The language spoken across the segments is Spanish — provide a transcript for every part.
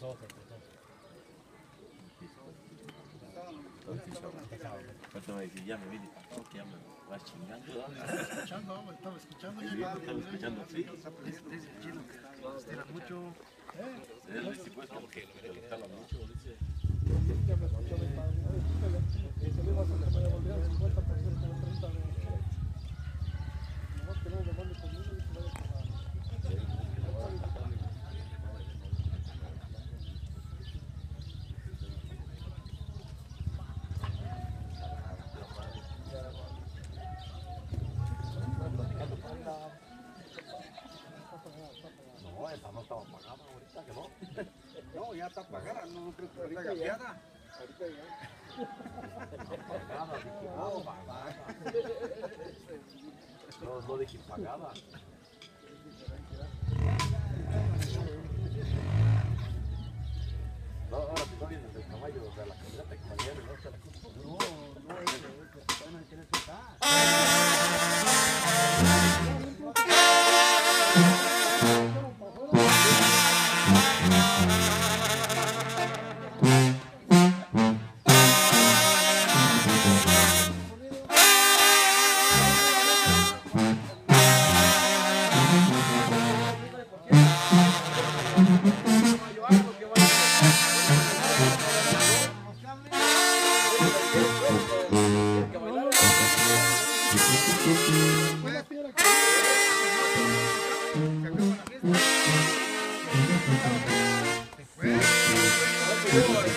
Ahorita va a decir, ya me vine para que ya me vas chingando. Estaba escuchando, estaba escuchando. Sí, ya. estaba escuchando, sí. Dice dice el chino que estira mucho. Pues, que dice. Ya está pagada, no creo que esté cambiada. Pagada, dije, no, pagada. No, no dije. No, ahora vienes del caballo, o sea, la camioneta que mañana Cabrón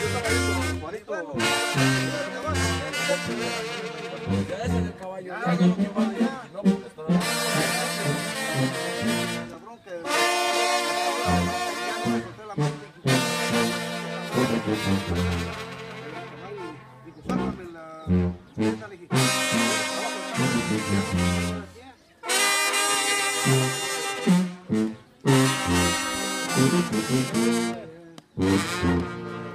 que